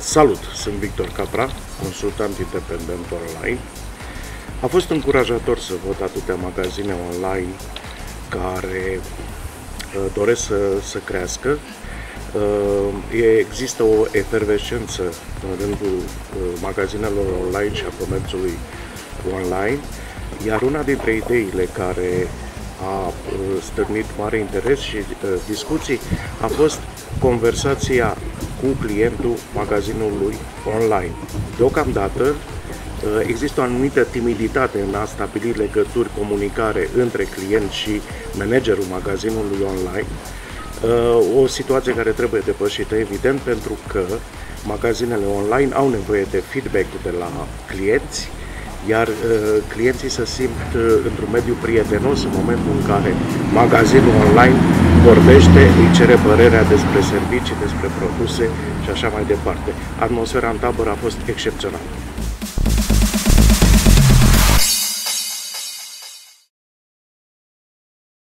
Salut, sunt Victor Capra, consultant independent online. A fost încurajator să văd atâtea magazine online care uh, doresc să, să crească. Uh, există o efervescență în rândul uh, magazinelor online și a comerțului online, iar una dintre ideile care a stârnit mare interes și discuții a fost conversația cu clientul magazinului online. Deocamdată uh, există o anumită timiditate în a stabili legături, comunicare între client și managerul magazinului online, uh, o situație care trebuie depășită, evident, pentru că magazinele online au nevoie de feedback de la clienți, iar uh, clienții se simt uh, într-un mediu prietenos în momentul în care magazinul online vorbește, îi cere părerea despre servicii, despre produse și așa mai departe. Atmosfera în tabără a fost excepțională.